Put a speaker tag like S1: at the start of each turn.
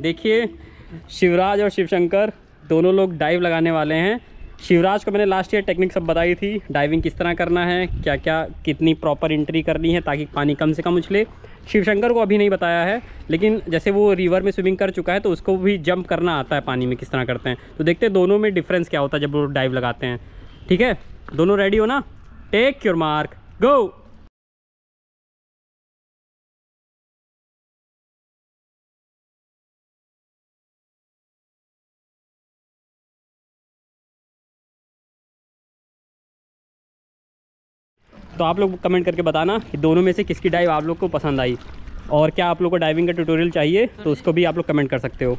S1: देखिए, शिवराज और शिवशंकर दोनों लोग डाइव लगाने वाले हैं। शिवराज को मैंने लास्ट ईयर टेक्निक सब बताई थी डाइविंग किस तरह करना है क्या क्या कितनी प्रॉपर एंट्री करनी है ताकि पानी कम से कम उछले। शिवशंकर को अभी नहीं बताया है, लेकिन जैसे वो रिवर में स्विमिंग कर चुका है तो उसको भी जंप करना आता है पानी में किस तरह करते हैं। तो देखते हैं दोनों में डिफरेंस क्या होता है जब वो डाइव लगाते हैं। ठीक है? दोनों रेडी हो ना? टेक योर मार्क गो तो आप लोग कमेंट करके बताना कि दोनों में से किसकी डाइव आप लोग को पसंद आई और क्या आप लोग को डाइविंग का ट्यूटोरियल चाहिए तो उसको भी आप लोग कमेंट कर सकते हो।